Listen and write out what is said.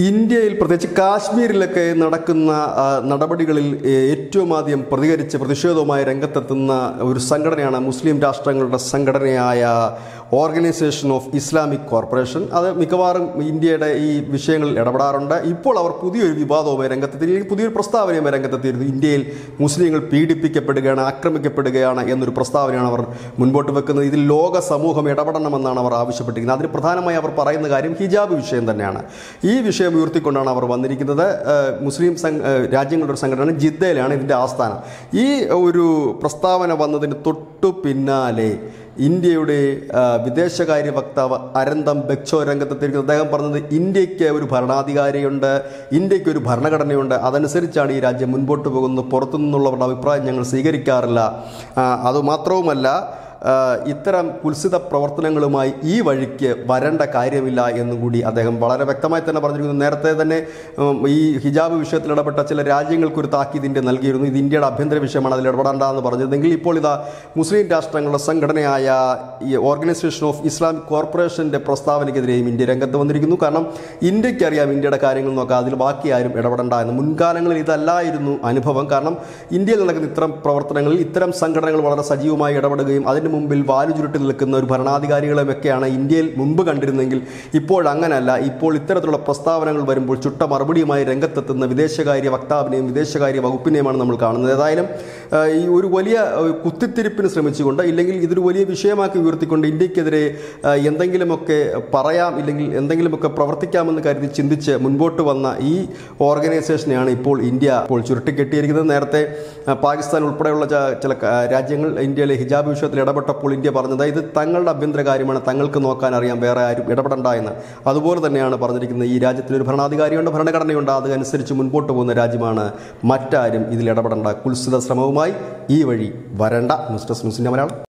ഇന്ത്യയിൽ പ്രത്യേകിച്ച് കാശ്മീരിലൊക്കെ നടക്കുന്ന നടപടികളിൽ ഏറ്റവും ആദ്യം പ്രതികരിച്ച് പ്രതിഷേധവുമായി രംഗത്തെത്തുന്ന ഒരു സംഘടനയാണ് മുസ്ലിം രാഷ്ട്രങ്ങളുടെ സംഘടനയായ ഓർഗനൈസേഷൻ ഓഫ് ഇസ്ലാമിക് കോർപ്പറേഷൻ. അത് മിക്കവാറും ഇന്ത്യയുടെ ഈ വിഷയങ്ങളിൽ ഇടപെടാറുണ്ട്. ഇപ്പോൾ അവർ പുതിയൊരു വിവാദവുമായി രംഗത്തെത്തി അല്ലെങ്കിൽ പുതിയൊരു പ്രസ്താവനയുമായി രംഗത്തെത്തിയിരുന്നു. ഇന്ത്യയിൽ മുസ്ലിങ്ങൾ പീഡിപ്പിക്കപ്പെടുകയാണ് ആക്രമിക്കപ്പെടുകയാണ് എന്നൊരു പ്രസ്താവനയാണ് അവർ മുൻപോട്ട് വെക്കുന്നത്. ഇതിൽ ലോക സമൂഹം ഇടപെടണമെന്നാണ് അവർ ആവശ്യപ്പെട്ടിരിക്കുന്നത്. അതിന് പ്രധാനമായി അവർ പറയുന്ന കാര്യം ഹിജാബ് വിഷയം തന്നെയാണ്. ഈ വിഷയം ഉയർത്തിക്കൊണ്ടാണ് അവർ വന്നിരിക്കുന്നത്. മുസ്ലിം സംഘ രാജ്യങ്ങളുടെ ഒരു സംഘടന ജിദ്ദയിലാണ് ഇതിന്റെ ആസ്ഥാനം. ഈ ഒരു പ്രസ്താവന വന്നതിന് തൊട്ടു പിന്നാലെ ഇന്ത്യയുടെ വിദേശകാര്യ വക്താവ് അരന്തം ബെക്ചോ രംഗത്തെത്തിയിരിക്കുന്നത് അദ്ദേഹം പറഞ്ഞത് ഇന്ത്യയ്ക്ക് ഒരു ഭരണാധികാരിയുണ്ട് ഇന്ത്യയ്ക്ക് ഒരു ഭരണഘടനയുണ്ട്. അതനുസരിച്ചാണ് ഈ രാജ്യം മുൻപോട്ട് പോകുന്നത്. പുറത്തുനിന്നുള്ളവരുടെ അഭിപ്രായം ഞങ്ങൾ സ്വീകരിക്കാറില്ല. അതുമാത്രവുമല്ല ഇത്തരം കുൽസിത പ്രവർത്തനങ്ങളുമായി ഈ വഴിക്ക് വരേണ്ട കാര്യമില്ല എന്നും കൂടി അദ്ദേഹം വളരെ വ്യക്തമായി തന്നെ പറഞ്ഞിരിക്കുന്നു. നേരത്തെ തന്നെ ഈ ഹിജാബ് വിഷയത്തിൽ ഇടപെട്ട ചില രാജ്യങ്ങൾക്ക് ഒരു താക്കീത് ഇന്ത്യ നൽകിയിരുന്നു. ഇത് ഇന്ത്യയുടെ ആഭ്യന്തര വിഷയമാണ് അതിൽ ഇടപെടേണ്ടതെന്ന് പറഞ്ഞിരുന്നെങ്കിൽ ഇപ്പോൾ ഇതാ മുസ്ലിം രാഷ്ട്രങ്ങളുടെ സംഘടനയായ ഈ ഓർഗനൈസേഷൻ ഓഫ് ഇസ്ലാമിക് കോർപ്പറേഷന്റെ പ്രസ്താവനയ്ക്കെതിരെയും ഇന്ത്യ രംഗത്ത് വന്നിരിക്കുന്നു. കാരണം ഇന്ത്യയ്ക്ക് അറിയാം ഇന്ത്യയുടെ കാര്യങ്ങൾ നോക്കാം അതിൽ ബാക്കി ആരും ഇടപെടേണ്ട എന്ന്. മുൻകാലങ്ങളിൽ ഇതല്ലായിരുന്നു അനുഭവം. കാരണം ഇന്ത്യയിൽ നടക്കുന്ന ഇത്തരം പ്രവർത്തനങ്ങളിൽ ഇത്തരം സംഘടനകൾ വളരെ സജീവമായി ഇടപെടുകയും അതിന് മുമ്പിൽ വാലു ചുരുട്ടി നിൽക്കുന്ന ഒരു ഭരണാധികാരികളെയൊക്കെയാണ് ഇന്ത്യയിൽ മുമ്പ് കണ്ടിരുന്നെങ്കിൽ ഇപ്പോൾ അങ്ങനല്ല. ഇപ്പോൾ ഇത്തരത്തിലുള്ള പ്രസ്താവനകൾ വരുമ്പോൾ ചുട്ട മറുപടിയുമായി രംഗത്തെത്തുന്ന വിദേശകാര്യ വക്താവിനെയും വിദേശകാര്യ വകുപ്പിനെയുമാണ് നമ്മൾ കാണുന്നത്. ഏതായാലും ഈ ഒരു വലിയ കുത്തിത്തിരിപ്പിന് ശ്രമിച്ചുകൊണ്ട് ഇല്ലെങ്കിൽ ഇതൊരു വലിയ വിഷയമാക്കി ഉയർത്തിക്കൊണ്ട് ഇന്ത്യക്കെതിരെ എന്തെങ്കിലുമൊക്കെ പറയാം ഇല്ലെങ്കിൽ എന്തെങ്കിലുമൊക്കെ പ്രവർത്തിക്കാമെന്ന് കരുതി ചിന്തിച്ച് മുൻപോട്ട് വന്ന ഈ ഓർഗനൈസേഷനെയാണ് ഇപ്പോൾ ഇന്ത്യ ഇപ്പോൾ ചുരുട്ടിക്കെട്ടിയിരിക്കുന്നത്. നേരത്തെ പാകിസ്ഥാൻ ഉൾപ്പെടെയുള്ള ചില രാജ്യങ്ങൾ ഇന്ത്യയിലെ ഹിജാബ് വിഷയത്തിൽ ഇടപെട്ടപ്പോൾ ഇന്ത്യ പറഞ്ഞത് ഇത് തങ്ങളുടെ ആഭ്യന്തര കാര്യമാണ് തങ്ങൾക്ക് നോക്കാൻ അറിയാം വേറെ ആരും ഇടപെടണ്ട എന്ന്. അതുപോലെ തന്നെയാണ് പറഞ്ഞിരിക്കുന്നത് ഈ രാജ്യത്തിനൊരു ഭരണാധികാരിയുണ്ട് ഭരണഘടനയുണ്ട് അതനുസരിച്ച് മുൻപോട്ട് പോകുന്ന രാജ്യമാണ് മറ്റാരും ഇതിൽ ഇടപെടേണ്ട. കുൽസിത ശ്രമവുമായി ഈ വഴി വരണ്ട. ന്യൂസ് ഡെസ്ക് ന്യൂസിന്റെ മലയാളം.